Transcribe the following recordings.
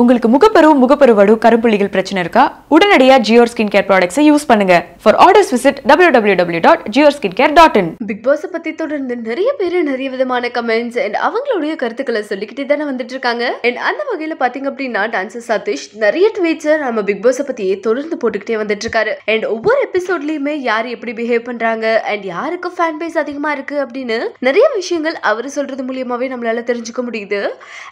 உங்களுக்கு முகப்பரு முகப்பரு வடு கருப்புள்ளிகள் பிரச்சனை இருக்கா? உடனடியா ஜியோர் ஸ்கின் கேர் ப்ராடக்ட்ஸை யூஸ் பண்ணுங்க. For orders visit W W W dot Jiyor skin care dot in big பாஸை பத்தி தொடர்ந்து நிறைய பேர் நிறைய விதமான கமெண்ட்ஸ் அண்ட் அவங்களுடைய கருத்துக்களை சொல்லிக்கிட்டே தானே வந்துட்டு இருக்காங்க. அண்ட் அந்த வகையில பாத்தீங்க அப்படின்னா டான்சர் சதீஷ் நிறைய ட்வீட்ஸை நம்ம பிக் பாஸை பத்தியே தொடர்ந்து போட்டுக்கிட்டே வந்துட்டு இருக்காரு. அண்ட் ஒவ்வொரு எபிசோட்லயுமே யார் எப்படி பிஹேவ் பண்றாங்க அண்ட் யாருக்கு ஃபேன் பேஸ் அதிகமா இருக்கு அப்படின்னு நிறைய விஷயங்கள் அவர் சொல்றது மூலியமாவே நம்மளால தெரிஞ்சுக்க முடியுது.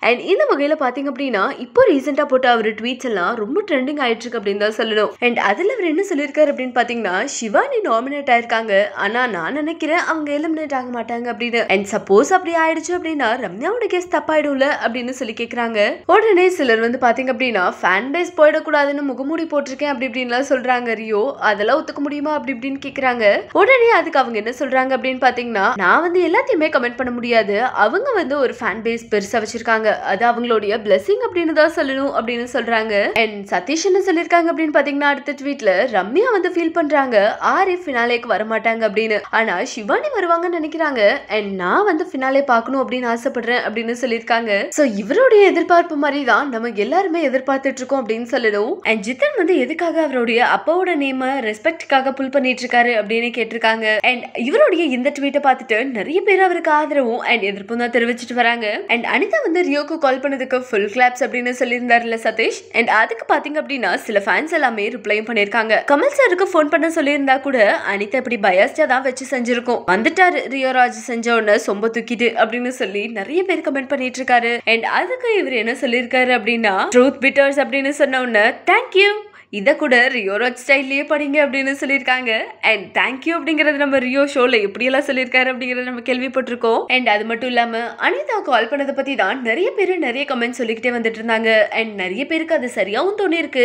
அண்ட் இந்த வகையில பாத்தீங்க அப்படின்னா இப்போ ரீசெண்டாக போட்ட அவர் ட்வீட்ஸ் எல்லாம் ரொம்ப ட்ரெண்டிங் ஆயிட்டு இருக்கு அப்படின்னு தான் சொல்லணும். அண்ட் அதில் அவர் என்ன சொல்லியிருக்காரு அப்படின்னு பார்த்தீங்கன்னா சிவானி நாமினேட் ஆயிருக்காங்க. ஆனா நான் நினைக்கிறேன் அவங்க எலிமினேட் ஆக மாட்டாங்க அப்படின்னு. அண்ட் சப்போஸ் அப்படி ஆயிடுச்சு அப்படின்னா ரம்யாவோட கேஸ் தப்பாயிடும்ல அப்படின்னு சொல்லி கேட்குறாங்க உடனே சிலர் வந்து பாத்தீங்க அப்படின்னா ஃபேன் பேஸ் போயிடக்கூடாதுன்னு முகமூடி போட்டிருக்கேன் அப்படி இப்படின்லாம் சொல்றாங்க. ரியோ அதெல்லாம் ஒத்துக்க முடியுமா? அப்படி இப்படின்னு கேக்குறாங்க. உடனே அதுக்கு அவங்க என்ன சொல்றாங்க அப்படின்னு பாத்தீங்கன்னா நான் வந்து எல்லாத்தையுமே கமெண்ட் பண்ண முடியாது. அவங்க வந்து ஒரு ஃபேன் பேஸ் பெருசா வச்சிருக்காங்க. அது அவங்களுடைய பிளஸிங் அப்படின்னு தான் சொல்லணும் அப்படின்னு சொல்றாங்க. அண்ட் சதீஷ் என்ன சொல்லிருக்காங்க அப்படின்னு பாத்தீங்கன்னா அடுத்த ட்வீட்ல ரம்யா வந்து ஃபீல் பண்றாங்க. ஆரிஃப் ஃபினாலேக்கு வர மாட்டாங்க அப்படின்னு. ஆனா சிவானி வருவாங்கன்னு நினைக்கிறாங்க. அண்ட் நான் வந்து ஃபினாலே பார்க்கணும் அப்படின்னு ஆசைப்படுறேன் அப்படின்னு சொல்லியிருக்காங்க சோ இவருடைய எதிர்பார்ப்பு மாதிரி தான் நம்ம எல்லாருமே எதிர்பார்த்துட்டு இருக்கோம் அப்படின்னு சொல்லணும். அண்ட் ஜித்தன் வந்து எதுக்காக அவருடைய அப்பாவோட நேம ரெஸ்பெக்டுக்காக புல் பண்ணிட்டு இருக்காரு அப்படின்னு கேட்டிருக்காங்க. அண்ட் இவருடைய இந்த ட்வீட்டை பார்த்துட்டு நிறைய பேர் அவருக்கு ஆதரவும் அண்ட் எதிர்ப்பும் தான் தெரிவிச்சிட்டு வராங்க. அண்ட் அனிதா வந்து ரியோக்கு கால் பண்ணதுக்கு ஃபுல் கிளாப்ஸ் அப்படின்னு சொல்லியிருந்தாருல சதீஷ்? அண்ட் அதுக்கு பாத்தீங்க அப்படின்னா சில ஃபேன்ஸ் எல்லாமே ரிப்ளையும் பண்ணியிருக்காங்க. கமல் சாருக்கு ஃபோன் பண்ண சொல்லியிருந்தா கூட அனிதா இப்படி பயாஸ்டா தான் வச்சு செஞ்சிருக்கோம். வந்துட்டாரு ரியோராஜ் செஞ்ச உடனே சொம்ப தூக்கிட்டு அப்படின்னு சொல்லி நிறைய பேர் கமெண்ட் பண்ணிட்டு இருக்காரு. அண்ட் அதுக்கு இவர் என்ன சொல்லியிருக்காரு அப்படின்னா ட்ரூத் பிட்டர்ஸ் அப்படின்னு சொன்ன உடனே தேங்க்யூ இதை கூட ரியோராஜ் ஸ்டைல்லையே படிங்க அப்படின்னு சொல்லியிருக்காங்க. அண்ட் தேங்க்யூ அப்படிங்கிறது நம்ம ரியோ ஷோவில் எப்படியெல்லாம் சொல்லியிருக்காரு அப்படிங்கிறத நம்ம கேள்விப்பட்டிருக்கோம். அண்ட் அது மட்டும் இல்லாமல் அனிதா கால் பண்ணதை பற்றி தான் நிறைய பேர் நிறைய கமெண்ட் சொல்லிக்கிட்டே வந்துட்டு இருந்தாங்க. அண்ட் நிறைய பேருக்கு அது சரியாகவும் தோணியிருக்கு.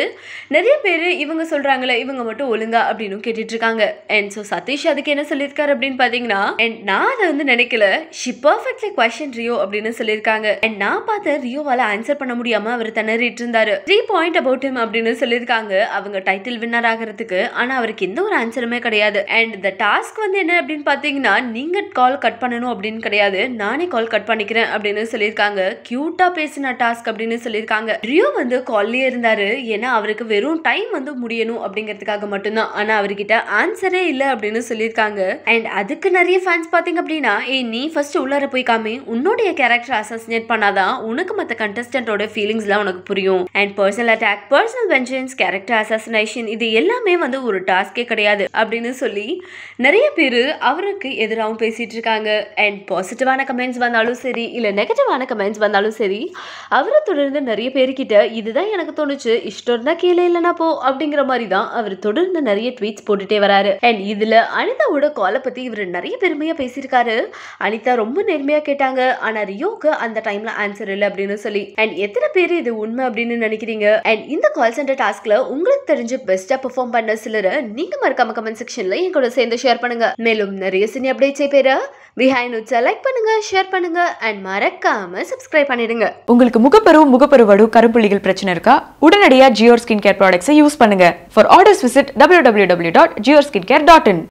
நிறைய பேர் இவங்க சொல்கிறாங்களே இவங்க மட்டும் ஒழுங்கா அப்படின்னு கேட்டுட்டு இருக்காங்க அண்ட் ஸோ சதீஷ் அதுக்கு என்ன சொல்லியிருக்காரு அப்படின்னு பார்த்தீங்கன்னா அண்ட் நான் அதை வந்து நினைக்கல. ஷி பர்ஃபெக்ட்லி கொஸ்டின் ரியோ அப்படின்னு சொல்லியிருக்காங்க. அண்ட் நான் பார்த்த ரியோவால் ஆன்சர் பண்ண முடியாமல் அவர் திணறிட்டு இருந்தாரு. த்ரீ பாயிண்ட் அபவுட் ஹிம் அப்படின்னு சொல்லியிருக்காங்க. அவங்க டைட்டில் வின்னர் ஆகிறதுக்கு. ஆனால் அவருக்கு எந்த ஒரு ஆன்சருமே கிடையாது. அண்ட் இந்த டாஸ்க் வந்து என்ன அப்படின்னு பார்த்தீங்கன்னா நீங்கள் கால் கட் பண்ணணும் அப்படின்னு கிடையாது. நானே கால் கட் பண்ணிக்கிறேன் அப்படின்னு சொல்லியிருக்காங்க. க்யூட்டாக பேசின டாஸ்க் அப்படின்னு சொல்லியிருக்காங்க. ரியோ வந்து கால்லேயே இருந்தார். ஏன்னா அவருக்கு வெறும் டைம் வந்து முடியணும் அப்படிங்கிறதுக்காக மட்டும்தான். ஆனால் அவர்கிட்ட ஆன்சரே இல்லை அப்படின்னு சொல்லியிருக்காங்க. அண்ட் அதுக்கு நிறைய ஃபேன்ஸ் பார்த்தீங்க அப்படின்னா ஏ நீ ஃபர்ஸ்ட் உள்ளார போய் காமி. உன்னுடைய கேரக்டர் அசாசினேட் பண்ணாதான் உனக்கு மற்ற கண்டஸ்டன்ட்டோட ஃபீலிங்ஸ்லாம் உனக்கு புரியும். And personal attack personal vengeance character assassination இது எல்லாமே வந்து ஒரு டாஸ்கே கிடையாது அப்படின்னு சொல்லி நிறைய பேர் அவருக்கு எதிராகவும் பேசிகிட்டு இருக்காங்க. அண்ட் பாசிட்டிவான கமெண்ட்ஸ் வந்தாலும் சரி இல்லை நெகட்டிவான கமெண்ட்ஸ் வந்தாலும் சரி அவரை தொடர்ந்து நிறைய பேர்கிட்ட இதுதான் எனக்கு தோணுச்சு இஷ்டம் இருந்தால் கீழே இல்லைனா போ அப்படிங்கிற மாதிரி தான் அவர் தொடர்ந்து நிறைய ட்வீட்ஸ் போட்டுட்டே வராரு. அண்ட் இதில் அனிதாவோட காலை பற்றி இவர் நிறைய பெருமையாக பேசியிருக்காரு. அனிதா ரொம்ப நேர்மையாக கேட்டாங்க. ஆனால் ரியோக்கு அந்த டைமில் ஆன்சர் இல்லை அப்படின்னு சொல்லி. அண்ட் எத்தனை பேர் இது உண்மை அப்படின்னு நினைக்கிறீங்க? அண்ட் இந்த கால் சென்டர் டாஸ்கில் உங்களுக்கு தெரிஞ்ச பெஸ்டா பெர்ஃபார்ம் பண்ண சிலரை நீங்க மறக்காம கமெண்ட் செக்ஷன்ல என் கூட சேர்ந்து ஷேர் பண்ணுங்க. மேலும் நிறைய சினி அப்டேட்ஸை பெற பிஹைண்ட் உச்சா லைக் பண்ணுங்க ஷேர் பண்ணுங்க அண்ட் மறக்காம சப்ஸ்கிரைப் பண்ணிடுங்க. உங்களுக்கு முகப்பரு முகப்பரு வடு கருப்புள்ளிகள் பிரச்சனை இருக்கா? உடனடியா ஜியோர் ஸ்கின் கேர் ப்ராடக்ட்ஸை யூஸ் பண்ணுங்க. For orders visit W W W dot Jiyor skin care dot in